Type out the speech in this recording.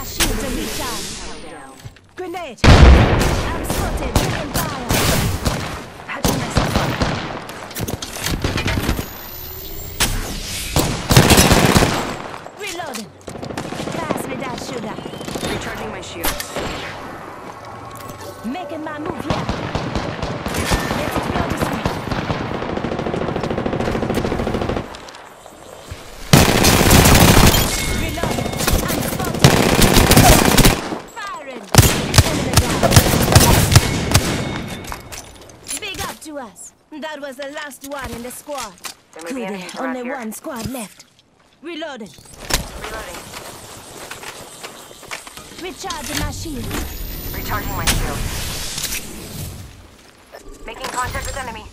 my shield to recharge. Grenade! I'm spotted. Taking fire. Patching myself up. Reloading. Pass me that sugar. Recharging my shields. Making my move here. Let's explode this way. Reloading. I'm spotted. Firing. Enemy down. Big up to us. That was the last one in the squad. There may be Good. enemies around Only here. one squad left. Reloading. Reloading. Recharging my shield. Recharging my shield. Making contact with enemy.